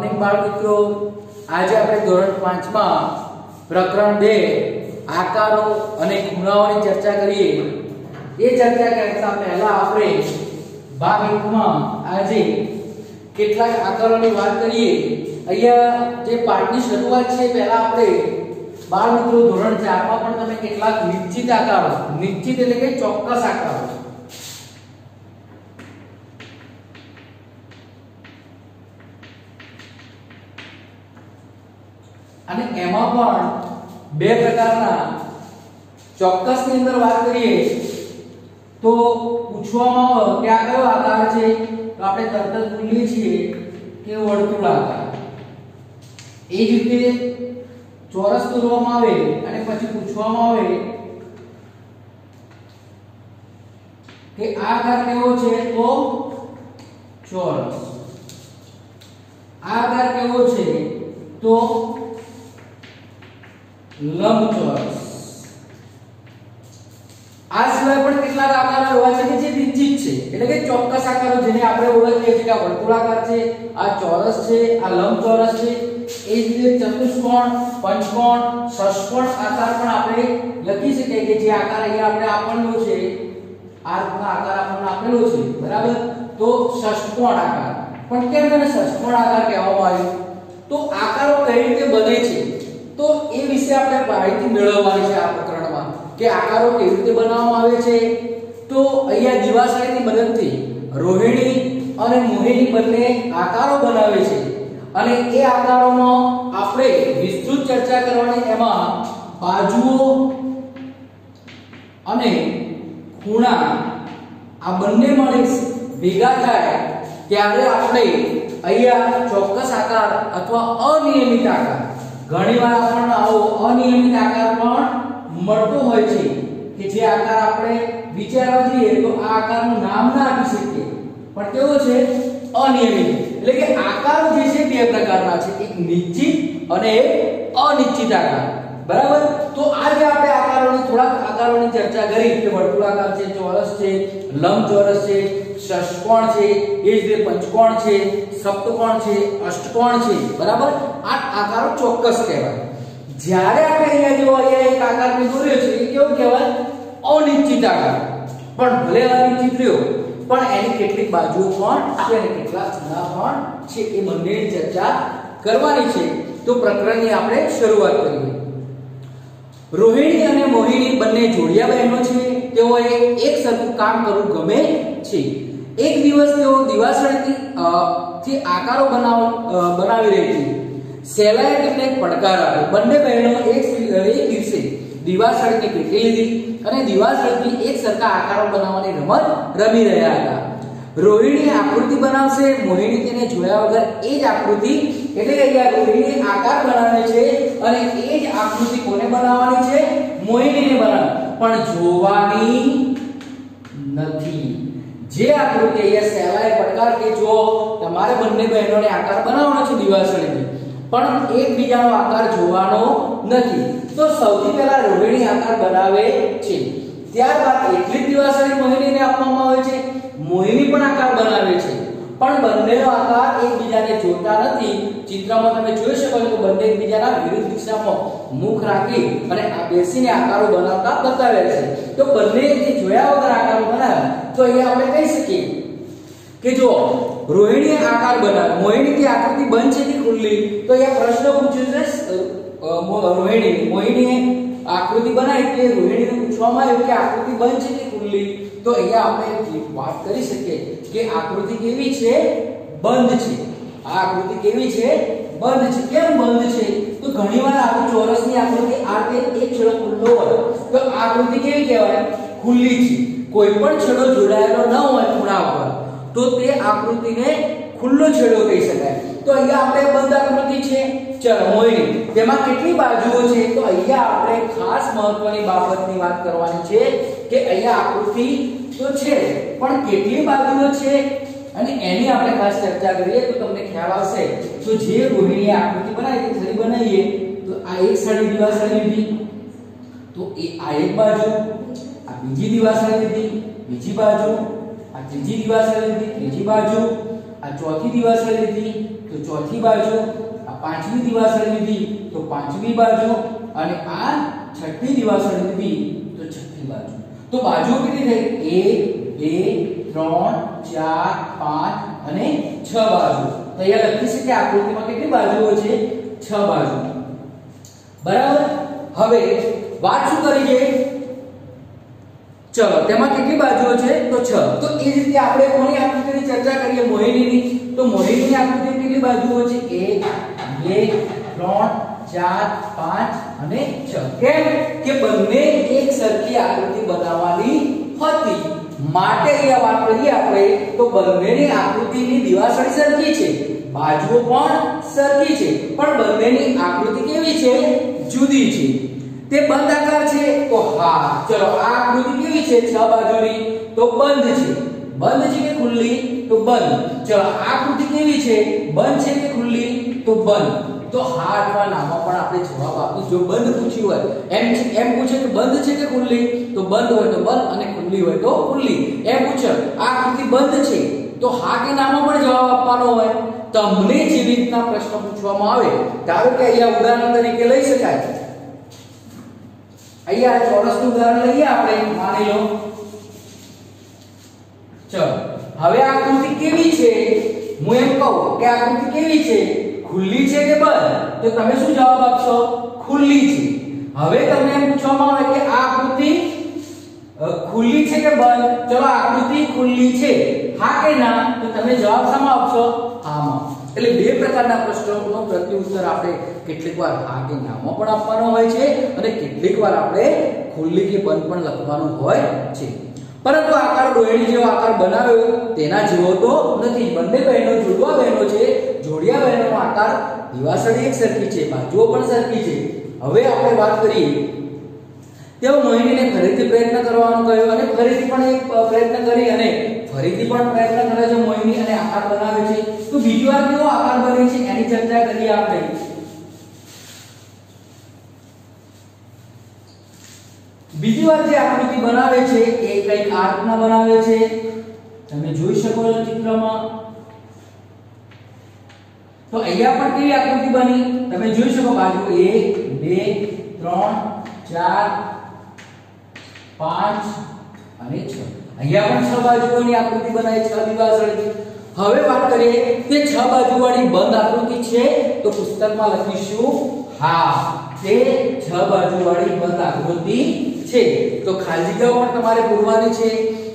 Morning બાળમિત્રો આજે આપણે ધોરણ 5 માં પ્રકરણ 2 આકારો અને ખૂણાઓની ચર્ચા કરીએ. એ ચર્ચા કરતા પહેલા આપણે ભાગ 1 માં આજે કેટલાક આકારોની વાત કરીએ. અહીંયા જે પાઠની શરૂઆત છે, પહેલા આપણે બાળમિત્રો ધોરણ 4 માં પણ તમે કેટલાક નિશ્ચિત આકારો, નિશ્ચિત એટલે કે ચોક્કસ આકારો. અને એમાં પણ બે પ્રકારના ચોક્કસની અંદર વાત કરીએ તો પૂછવામાં આવે કે આ કયો આકાર છે, તો આપણે તરત જ બોલીએ છીએ કે વર્તુળાકાર એ જ રીતે ચોરસ દોરવામાં આવે અને પછી પૂછવામાં આવે કે આ આકાર કેવો છે, તો ચોરસ. આ આકાર કેવો છે, તો લંબચોરસ. આ સિવાય પણ કેટલાક આકારો એવા છે કે જે નિશ્ચિત છે. એટલે કે ચોક્કસ આકારો જેને આપણે ઓળખીએ છીએ કે આ વર્તુળાકાર છે, આ ચોરસ છે, આ લંબચોરસ છે, એ જ રીતે ચતુષ્કોણ, પંચકોણ, ષષ્કોણ આકાર પણ આપણે લખી શકીએ કે જે આકાર અહીંયા આપણે આપેલો છે, આ રીતના આકાર આપણને આપેલો છે. બરાબર? તો ષષ્ઠકોણ આકાર. પણ કેમ તેને ષષ્કોણ આકાર કહેવામાં આવ્યો તો આકારો કઈ રીતે બને છે તો એ વિશે આપણે માહિતી મેળવવાની છે આ પ્રકરણમાં કે આકારો કેવી રીતે બનાવવામાં આવે છે? તો અહીંયા દિવાસળીની મદદથી રોહિણી અને મોહિની બંને આકારો બનાવે છે. અને એ આકારોમાં આપણે વિસ્તૃત ચર્ચા કરવાની એમાં બાજુઓ અને ખૂણા આ બંને મળી ભેગા થાય ત્યારે આપણે અહીંયા ચોક્કસ આકાર અથવા અનિયમિત આકાર. ઘણીવાર આપણને અનિયમિત આકાર પણ મળતો હોય છે કે જે આકાર આપણે વિચારવા જઈએ તો આ આકારનું નામ ના આપી શકીએ. પણ કેવો છે? અનિયમિત. એટલે કે આકારો જે છે બે પ્રકારના છે. એક નિશ્ચિત અને એક અનિશ્ચિત આકાર. બરાબર? તો આજે આપણે આકારોની થોડાક આકારોની ચર્ચા કરી કે વર્તુળાકાર છે, ચોરસ છે, લંબચોરસ છે ષષ્કોણ છે, એ જ રીતે પંચકોણ છે, સપ્તકોણ છે, અષ્ટકોણ છે. બરાબર? આ આકારો ચોક્કસ કહેવાય. જ્યારે આપણે અહીંયા જો અહીંયા એક આકાર મેં દોર્યો છે, એ કેવો કહેવાય? અનિશ્ચિત આકાર. પણ ભલે અનિશ્ચિત રહ્યો, પણ એની કેટલીક બાજુઓ પણ છે અને કેટલાક ખૂણા પણ છે એ બંનેની ચર્ચા કરવાની છે. તો પ્રકરણની આપણે શરૂઆત કરીએ. રોહિણી અને મોહિણી બંને જોડિયા બહેનો છે. તેઓએ એક સરખું કામ કરવું ગમે છે. એક દિવસ તેઓ દિવાસળીથી થી આકારો બનાવ બનાવી રહી હતી સેલાએ તેમને એક પડકાર આપ્યો. બંને બહેનો એક એક દિવસે દિવાસળીની પેટી લીધી અને દિવાસળીથી એક સરખા આકારો બનાવવાની રમત રમી રહ્યા હતા. રોહિણી આકૃતિ બનાવશે. મોહિણી તેને જોયા વગર એ જ આકૃતિ, એટલે કે અહીંયા રોહિણી આકાર બનાવે છે અને એ જ આકૃતિ કોને બનાવવાની છે? મોહિનીને બનાવ. પણ જોવાની નથી. જે આકૃતિ અહીંયા સહેલાએ પડકાર કે જો તમારે બંને બહેનોને આકાર બનાવવાનો છે દિવાસળીથી પણ એકબીજાનો આકાર જોવાનો નથી. તો સૌથી પહેલા રોહિણી આકાર બનાવે છે. ત્યારબાદ એટલી જ દિવાસળી મોહિનીને આપવામાં આવે છે. મોહિની પણ આકાર બનાવે છે. પણ બંનેનો આકાર એકબીજાને જોતા નથી. ચિત્રમાં તમે જોઈ શકો છો બંને એકબીજાના વિરુદ્ધ દિશામાં મુખ રાખી અને આ બેસીને આકારો બનાવતા બતાવે છે. તો બંને જોયા વગર આકારો બનાવ્યા, તો અહીંયા આપણે કહી શકીએ કે જો રોહિણીએ આકાર બનાવ્યો. મોહિનીથી આકૃતિ બંધ છે કે ખુલ્લી? તો અહીંયા પ્રશ્ન પૂછ્યો છે રોહિણી. મોહિનીએ આકૃતિ બનાવી એટલે રોહિણીને પૂછવામાં આવ્યું કે આકૃતિ બંધ છે કે ખુલ્લી? તો અહીંયા આપણે વાત કરી શકીએ કે આકૃતિ કેવી છે? બંધ છે. આ આકૃતિ કેવી છે? બંધ છે. કેમ બંધ છે? તો ઘણીવાર આપણે ચોરસની આકૃતિ આ રીતે એક છેડો ખુલ્લો હોય. તો આકૃતિ કેવી કહેવાય? ખુલ્લી છે. કોઈ પણ છેડો જોડાયેલો ન હોય ખૂણા ઉપર. તો તે આકૃતિને ખુલ્લો છેડો કહી શકાય. તો અહીંયા આપણે બંધ આકૃતિ છે ચરમોઈની તેમાં કેટલી બાજુઓ છે? તો અહીંયા આપણે ખાસ મહત્વની બાબતની વાત કરવાની છે કે અહીંયા આકૃતિ તો છે, પણ કેટલી બાજુઓ છે? અને એની આપણે ખાસ ચર્ચા કરીએ તો તમને ખ્યાલ આવશે, તો જે રોહિણીએ આકૃતિ બનાવી ફરી બનાવીએ, તો આ એક સાઈડ દિવાસળી લીધી. તો એ આ એક બાજુ, આ બીજી દિવાસળી લીધી, બીજી બાજુ ત્રીજી દિવાસળી લીધી, ત્રીજી બાજુ, આ ચોથી દિવાસળી લીધી, તો ચોથી બાજુ, આ પાંચમી દિવાસળી લીધી, તો પાંચમી બાજુ અને આ છઠ્ઠી દિવાસળી લીધી, તો છઠ્ઠી બાજુ. તો બાજુઓ કેટલી થઈ? 1 2 3 4 5 અને 6 બાજુ. તો અહીંયા લખી છે કે આકૃતિમાં કેટલી બાજુઓ છે? 6 બાજુ. બરાબર? હવે વાત શું કરી છે? ચલો તેમાં કેટલી બાજુઓ છે? તો 6 તો એ જ રીતે આપણે કોની આકૃતિની ચર્ચા કરીએ? મોહિનીની. તો મોહિનીની આકૃતિની કેટલી બાજુઓ છે? 1 2 3 4 5 અને 6 કેમ? કે બંને એક સરખી આકૃતિ બનાવવાની હતી. માટે અહીંયા વાત કરીએ આપણે, તો બંનેની આકૃતિની દિવાસળી સરખી છે. બાજુઓ પણ સરખી છે. પણ બંનેની આકૃતિ કેવી છે? જુદી છે. તે બંધ આકાર છે? તો હા. ચલો, આ આકૃતિ કેવી છે? છ બાજુની. તો બંધ છે. બંધ છે કે ખુલ્લી? તો બંધ. ચલો, આ આકૃતિ કેવી છે? બંધ છે કે ખુલ્લી? તો બંધ. તો હા અથવા નામાં પણ આપણે જવાબ આપી જો બંધ પૂછ્યું હોય, એમ એમ પૂછે કે બંધ છે કે ખુલ્લી? તો બંધ હોય તો બંધ અને ખુલ્લી હોય તો ખુલ્લી. એમ પૂછે, આ આકૃતિ બંધ છે? તો હા કે નામાં પણ જવાબ આપવાનો હોય. તમને જેવી રીતના પ્રશ્ન પૂછવામાં આવે, ધારો કે અહીંયા ઉદાહરણ તરીકે લઈ શકાય. અહીંયા ચોરસનું ઉદાહરણ લઈએ, આપણે માની લો. ચલો, હવે આ આકૃતિ કેવી છે? હું એમ કહું કે આ આકૃતિ કેવી છે? ખુલ્લી છે કે બંધ? તો તમે શું જવાબ આપશો? ખુલ્લી છે. હવે તમને એમ પૂછવામાં આવે કે આ આકૃતિ ખુલ્લી છે કે બંધ? ચલો આકૃતિ ખુલ્લી છે. હા કે ના? તો તમે જવાબ શામાં આપશો? આમાં એટલે બે પ્રકારના પ્રશ્નોનો પ્રત્યુત્તર આપણે કેટલીક વાર હા કે નામાં પણ આપવાનો હોય છે અને કેટલીક વાર આપણે ખુલ્લી કે બંધ પણ લખવાનું હોય છે. પરંતુ આકાર ડોયણી જેવો આકાર બનાવ્યો તેના જેવો તો નથી, બંને બહેનો જોડવા બહેનો છે, જોડિયા બહેનોનો આકાર દિવાસળી એક સરખી છે, બાજુઓ પણ સરખી છે. હવે આપણે વાત કરીએ તેઓ મોહિનીને ફરીથી પ્રયત્ન કરવાનો કહ્યો અને ફરીથી પણ એક પ્રયત્ન કરી અને ફરીથી પણ પ્રયત્ન કરે છે મોહિની અને આકાર બનાવે છે. તો બીજી વાર કેવો આકાર બને છે એની ચર્ચા કરીએ આપણે. બીજી વાર જે આકૃતિ બનાવે છે એ કંઈક આર્કના બનાવે છે. તમે જોઈ શકો છો ચિત્રમાં. તો અહીંયા પણ કેવી આકૃતિ બની? તમે જોઈ શકો બાજુ 1 2 3 4 5 અને 6 અહીંયા પણ છ બાજુઓની આકૃતિ બનાવી, છ દિવાસળી હવે વાત કરીએ કે છ બાજુવાળી બંધ આકૃતિ છે તો પુસ્તકમાં લખીશું, હા, તે છ બાજુવાળી બંધ આકૃતિ છે. તો ખાલી જગ્યાઓ પણ તમારે પૂરવાની છે.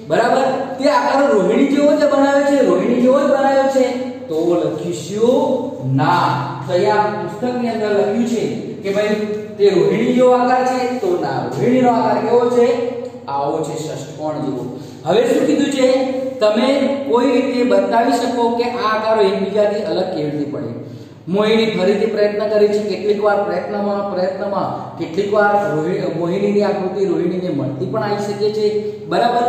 બરાબર? તે આકાર રોહિણી જેવો જ બનાવ્યો છે, રોહિણી જેવો જ બનાવ્યો છે. તો લખીશું, ના. તો અહીંયા પુસ્તકની અંદર લખ્યું છે કે ભાઈ, તે રોહિણી જેવો આકાર છે. તો ના, રોહિણીનો આકાર કેવો છે? આવો છે, ષષ્ઠકોણ જેવો. હવે શું કીધું છે? તમે કોઈ રીતે બતાવી શકો કે આ આકારો એકબીજાથી અલગ કેવી રીતે પડે? મોહિની ફરીથી પ્રયત્ન કરી છે કેટલીક વાર પ્રયત્નમાં પ્રયત્નમાં કેટલીક વાર મોહિનીની આકૃતિ રોહિણીને મળતી પણ આવી શકે છે. બરાબર?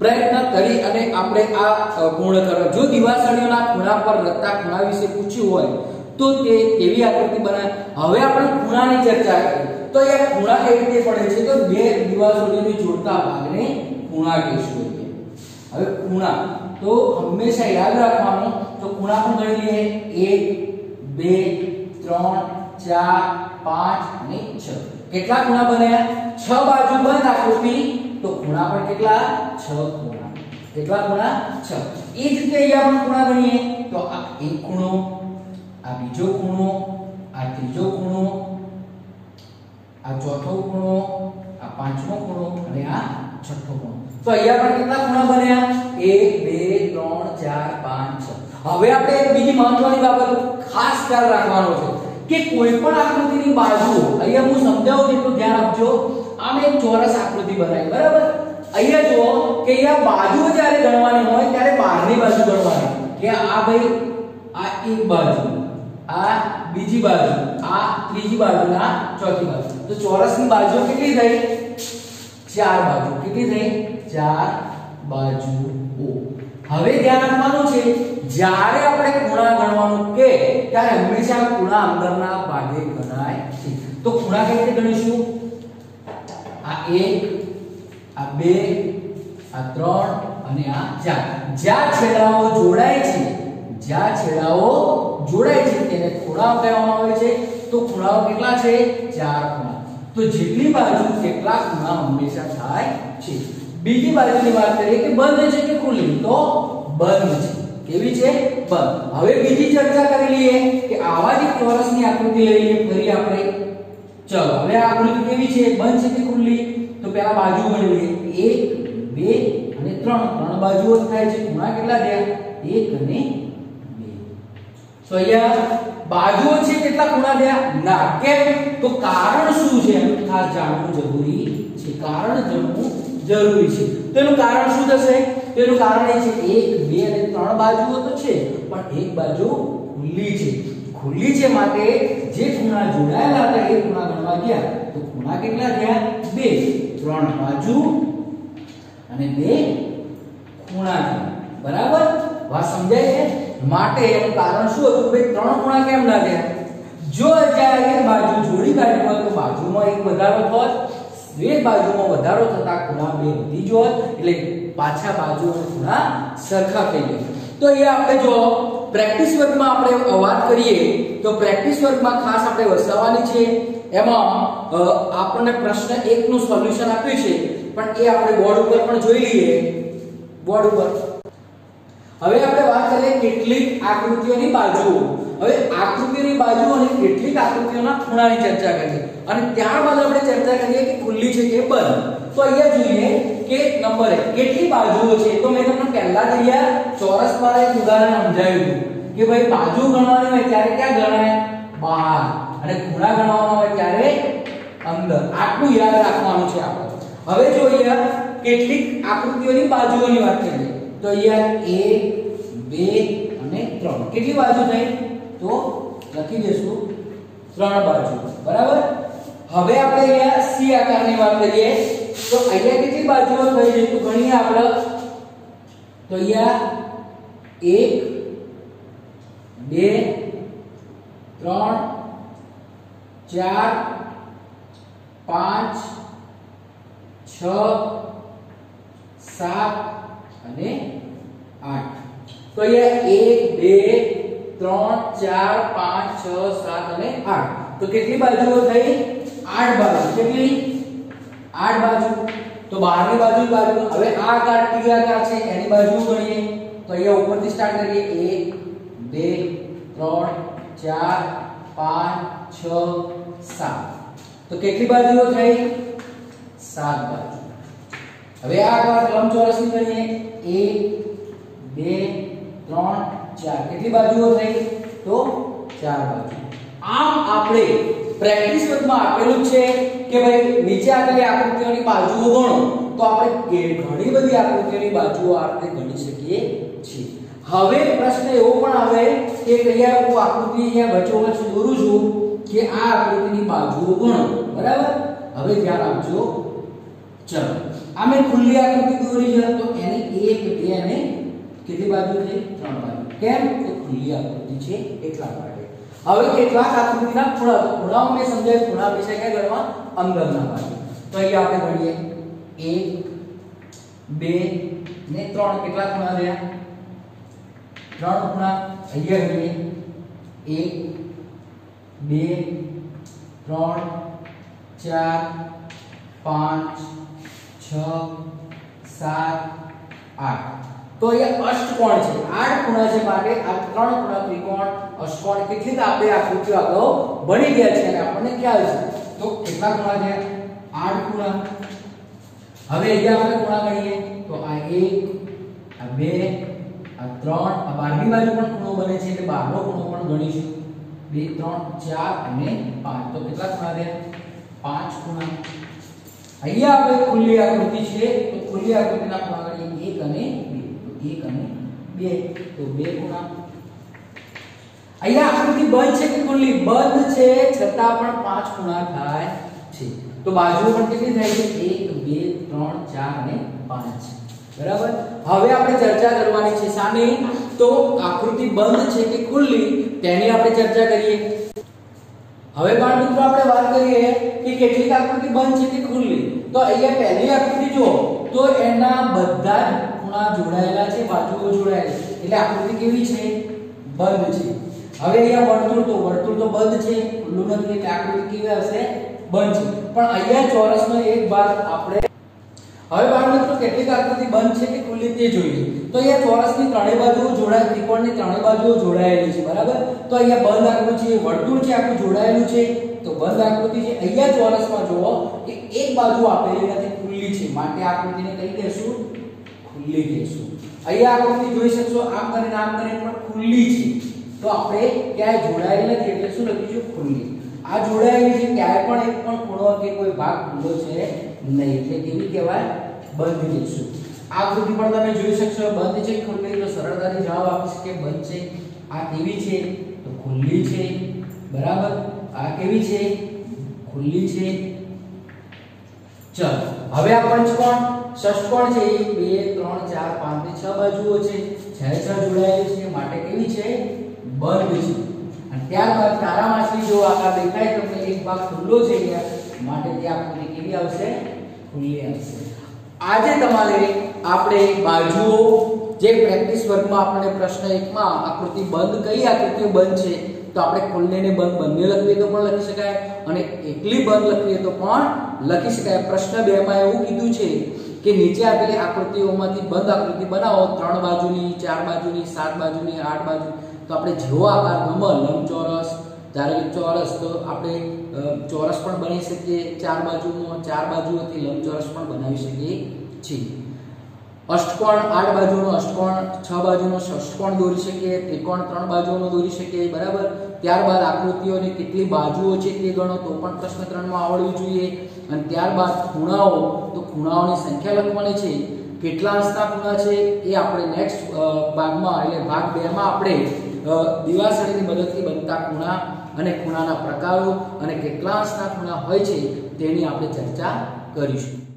પ્રયત્ન કરી અને આપણે આ પૂર્ણ કરો. જો દિવાસળીઓના ખૂણા પર રત્તા ખૂણા વિશે પૂછ્યું હોય, તો તે કેવી આકૃતિ બનાવે? હવે આપણે ખૂણાની ચર્ચા કરી. તો એ ખૂણા કેવી રીતે પડે છે? તો બે દિવાસળીઓને જોડતા ભાગને ખૂણા કહીશું હવે ખૂણા તો હંમેશા યાદ રાખવાનું તો ખૂણા પણ ગણી લઈએ 1 2 3 4 5 અને 6 કેટલા ખૂણા બન્યા 6 બાજુ બંધ આકૃતિ તો ખૂણા પણ કેટલા 6 ખૂણા કેટલા ખૂણા 6 એ જ રીતે અહીંયા પણ ખૂણા ગણીએ તો આ એક ખૂણો આ બીજો ખૂણો આ ત્રીજો ખૂણો આ ચોથો ખૂણો આ પાંચમો ખૂણો અને આ છઠ્ઠો ખૂણો તો અહીંયા પણ કેટલા ખૂણા બન્યા? 1 2 3 4 5 6 હવે આપણે એક બીજી મહત્વની બાબત ખાસ ખ્યાલ રાખવાનો છે કે કોઈ પણ આકૃતિની બાજુ અહીંયા હું સમજાવું એટલું ધ્યાન આપજો, આમ એક ચોરસ આકૃતિ બનાવી, બરાબર? અહીંયા જુઓ કે અહીંયા બાજુ જ્યારે ગણવાની હોય ત્યારે બહારની બાજુ ગણવાની. કે આ ભાઈ, આ એક બાજુ, આ બીજી બાજુ, આ ત્રીજી બાજુ આ ચોથી બાજુ. તો ચોરસની બાજુઓ કેટલી થઈ? ચાર બાજુ. કેટલી થઈ? ચાર બાજુઓ હવે ધ્યાન આપવાનું છે, જ્યારે આપણે ખૂણા ગણવાનું કે ત્યારે હંમેશા ખૂણા અંદરના ભાગે ગણાય છે. તો ખૂણા કેવી રીતે ગણીશું? આ એક, આ બે, આ ત્રણ અને આ ચાર. જ્યાં છેડાઓ જોડાય છે, જ્યાં છેડાઓ જોડાય છે, તેને ખૂણાઓ કહેવામાં આવે છે. તો ખૂણાઓ કેટલા છે? ચાર ખૂણા. તો જેટલી બાજુ કેટલા ખૂણા હંમેશા થાય છે. બીજી બાજુની વાત કરીએ કે બંધ છે કે ખુલ્લી? તો બંધ છે. કેવી છે? બંધ. હવે બીજી ચર્ચા કરી લઈએ કે આવા જ ચોરસની આકૃતિ લઈ લઈએ, ફરી આપણે. ચલો, હવે આ આકૃતિ કેવી છે? બંધ છે કે ખુલ્લી? તો પેલા બાજુ ગણી લઈએ એક, બે અને ત્રણ. ત્રણ બાજુઓ થાય છે. ખૂણા કેટલા થયા? એક અને બે. તો અહીંયા બાજુઓ છે કેટલા ખૂણા થયા? ના. કેમ? તો કારણ શું છે? એનું ખાસ જાણવું જરૂરી છે. કારણ જાણવું જરૂરી છે. તો એનું કારણ શું થશે? તો એનું કારણ એ છે, એક, બે અને ત્રણ બાજુઓ તો છે, પણ એક બાજુ ખુલ્લી છે. ખુલ્લી છે માટે જે ખૂણા જોડાયેલા હતા, એ ખૂણા ગણવા ગયા. તો ખૂણા કેટલા થયા? બે. ત્રણ બાજુ અને બે ખૂણા બરાબર? વાત સમજાય છે? માટે એનું કારણ શું હતું? કે ત્રણ ખૂણા કેમ લાગ્યા? જો જ્યારે એક બાજુ જોડી કાઢી હોય તો બાજુમાં એક વધારો હોત બે બાજુમાં વધારો થતા ખૂણા બે વધી જોત, એટલે પાછા બાજુ ખૂણા સરખા થઈ ગયા તો એ આપણે જો પ્રેક્ટિસ વર્કમાં આપણે વાત કરીએ, તો પ્રેક્ટિસ વર્કમાં ખાસ આપણે વસાવવાની છે. એમાં આપણને પ્રશ્ન એકનું સોલ્યુશન આપ્યું છે, પણ એ આપણે બોર્ડ ઉપર પણ જોઈ લઈએ. બોર્ડ ઉપર. હવે આપણે વાત કરીએ કેટલીક આકૃતિઓની બાજુઓ હવે આકૃતિઓની બાજુ અને કેટલીક આકૃતિઓના ખૂણાની ચર્ચા કરીએ. અને ત્યારબાદ આપણે ચર્ચા કરીએ કે ખુલ્લી છે કે બંધ. તો અહીંયા જોઈએ કે નંબર 1 કેટલી બાજુઓ છે? તો મેં તમને પહેલા જ અહીંયા ચોરસ પર એક ઉદાહરણ સમજાવ્યું કે ભાઈ બાજુ ગણવાની હોય ત્યારે ક્યાં ગણાય? બહાર. અને ખૂણા ગણવાનો હોય ત્યારે અંદર. આટલું યાદ રાખવાનું છે આપણે. હવે જોઈએ કેટલીક આકૃતિઓની બાજુઓની વાત કરીએ. તો અહીંયા એક, બે અને ત્રણ. કેટલી બાજુ થઈ? તો લખી દેશું ત્રણ બાજુ. બરાબર? હવે આપણે અહીંયા સી આકારની વાત કરીએ. તો અહીંયા કેટલી બાજુઓ થઈ છે? તો ગણીએ આપણે. તો અહીંયા એક, બે, ત્રણ, ચાર, પાંચ, છ, સાત અને આઠ. તો અહીંયા એક, બે, ત્રણ, ચાર, પાંચ, છ, સાત અને આઠ. તો કેટલી બાજુઓ થઈ? આઠ બાજુ. કેટલી? આઠ બાજુ. તો બહારની બાજુ બાજુ. હવે આ આકાર આકાર છે, એની બાજુ ગણીએ. તો અહીંયા ઉપરથી સ્ટાર્ટ કરીએ. એક, બે, ત્રણ, ચાર, પાંચ, છ, સાત. તો કેટલી બાજુઓ થઈ? સાત બાજુ. હવે આ આકાર લંબચોરસની ગણીએ. એક, બે, ત્રણ, ચાર. કેટલી બાજુઓ થઈ? તો ચાર બાજુ. આમ આપણે પ્રેક્ટિસ વર્ગમાં આપેલું છે કે ભાઈ નીચે આપેલી આકૃતિઓની બાજુઓ ગણો. તો આપણે ઘણી બધી આકૃતિઓની બાજુઓ આપણે ગણી શકીએ છીએ. હવે પ્રશ્ન એવો પણ આવે કે કયા હું આકૃતિ અહીંયા વચ્ચોવચ્ચ દોરું છું કે આ આકૃતિની બાજુઓ ગણો. બરાબર? હવે ધ્યાન આપજો. ચલો. આ મેં ખુલ્લી આકૃતિ દોરી છે તો એની એક બે અને કેટલી બાજુ છે ત્રણ બાજુ કેમ તો ખુલ્લી આકૃતિ છે એટલા માટે હવે કેટલાક આકૃતિના ખૂણા તો ખૂણાઓ મેં સમજાય ખૂણા હંમેશા ક્યાં ગણવા અંદરના બાજુ તો અહીંયા આપણે ગણીએ એક બે ને ત્રણ કેટલા ખૂણા રહ્યા ત્રણ ખૂણા અહીંયા ગણીએ એક બે ત્રણ ચાર પાંચ છ સાત આઠ તો અહીંયા અષ્ટકોણ છે આઠ ખૂણા છે માટે આ ત્રણ ખૂણા ત્રિકોણ અષ્ટકોણ કેટલીક આપણે આકૃતિઓ અગાઉ ભણી ગયા છે અને આપણને ખ્યાલ છે તો કેટલા ખૂણા છે આઠ ખૂણા હવે અહીંયા આપણે ખૂણા ગણીએ તો આ એક આ બે આ ત્રણ આ બારની બાજુ પણ ખૂણો બને છે એટલે બારનો ખૂણો પણ ગણીશું બે ત્રણ ચાર અને પાંચ તો કેટલા ખૂણા થયા પાંચ ખૂણા અહીંયા આપણે ખુલ્લી આકૃતિ છે, તો ખુલ્લી આકૃતિના ખૂણા એક અને બે. એક અને બે. તો બે ખૂણા અહીંયા આકૃતિ બંધ છે કે ખુલ્લી? બંધ છે, છતાં પણ પાંચ ખૂણા થાય છે. તો બાજુઓ પણ કેટલી થાય છે? એક, બે, ત્રણ, ચાર અને પાંચ. બરાબર? હવે આપણે ચર્ચા કરવાની છે સામે. તો આકૃતિ બંધ છે કે ખુલ્લી? તેની આપણે ચર્ચા કરીએ. હવે બાળ મિત્રો, આપણે વાત કરીએ કે કેટલીક આકૃતિ બંધ છે કે ખુલ્લી. તો અહીંયા પહેલી આકૃતિ જો તો એના બધા જ ખૂણા જોડાયેલા છે, બાજુઓ જોડાયેલી એટલે આકૃતિ કેવી છે? બંધ છે. હવે અહીંયા વર્તુળ તો વર્તુળ તો બંધ છે. ખુલ્લું નથી, એટલે આકૃતિ કેવી આવશે? બંધ છે. પણ અહીંયા ચોરસનો એક ભાગ આપણે હવે બાળમિત્રો કેટલીક આકૃતિ બંધ છે કે ખુલ્લી તે જોઈએ. તો અહીંયા ચોરસની ત્રણેય બાજુઓ જોડાય, ત્રિકોણની ત્રણેય બાજુઓ જોડાયેલી છે, બરાબર? તો અહીંયા બંધ આકૃતિ છે વર્તુળ છે આખું જોડાયેલું છે, તો બંધ આકૃતિ છે અહીંયા ચોરસમાં જુઓ કે એક બાજુ આપેલી નથી, ખુલ્લી છે. માટે આકૃતિને કહી દેશું ખુલ્લી કહેશું. અહીંયા આકૃતિ જોઈ શકશો, આમ કરીને આમ કરીને પણ ખુલ્લી છે. તો આપણે ક્યાંય જોડાયેલી નથી, એટલે શું લખીશું? ખુલ્લી. આ જોડાયેલી છે, ક્યાંય પણ એક પણ ખૂણો કે કોઈ ભાગ ખુલ્લો છે નહીં. એટલે કેવી કહેવાય? બંધ કહીશું. આકૃતિ પણ તમે જોઈ શકશો. બંધ છે ખુલ્લી, તો સરળતાથી જવાબ આપી કે બંધ છે, આ કેવી છે, તો ખુલ્લી છે. બરાબર? આ કેવી છે? ખુલ્લી છે. ચલો, હવે આ પંચકોણ ષષ્ઠકોણ છે? 1 2 3 4 5 ને 6 બાજુઓ છે. છ છ જોડાયેલી છે, માટે કેવી છે? બંધ છે. અને ત્યારબાદ તારા માછલી જો આકાર દેખાય તમને એક ભાગ ખુલ્લો છે અહીંયા, માટે તે આકૃતિ કેવી આવશે? ખુલ્લી આવશે. આજે તમારે આપણે બાજુઓ જે પ્રેક્ટિસ વર્ગમાં આપણે પ્રશ્ન 1 માં આકૃતિ બંધ કઈ આકૃતિઓ બંધ છે, તો આપણે ખુલ્લેને બંધ બંને લખીએ તો પણ લખી શકાય અને એકલી બંધ લખીએ તો પણ લખી શકાય. પ્રશ્ન 2 માં એવું કીધું છે કે નીચે આપેલી આકૃતિઓમાંથી બંધ આકૃતિ બનાવો, ત્રણ બાજુની, ચાર બાજુની, સાત બાજુની, આઠ બાજુ તો આપણે જેવો આકાર ગમે, લંબચોરસ ધારો કે ચોરસ, તો આપણે ચોરસ પણ બની શકીએ ચાર બાજુનો, ચાર બાજુઓથી લંબચોરસ પણ બનાવી શકીએ છીએ. અષ્ટકોણ આઠ બાજુનો અષ્ટકોણ, છ બાજુનો ષષ્ટકોણ દોરી શકીએ ત્રિકોણ ત્રણ બાજુઓનો દોરી શકીએ બરાબર? ત્યારબાદ આકૃતિઓની કેટલી બાજુઓ છે તે ગણો તો પણ પ્રશ્ન ત્રણમાં આવડવું જોઈએ. અને ત્યારબાદ ખૂણાઓ, તો ખૂણાઓની સંખ્યા લખવાની છે. કેટલા અંશના ખૂણા છે એ આપણે નેક્સ્ટ ભાગમાં, એટલે ભાગ 2 માં આપણે દિવાસળીની મદદથી બનતા ખૂણા અને ખૂણાના પ્રકારો અને કેટલા અંશના ખૂણા હોય છે તેની આપણે ચર્ચા કરીશું.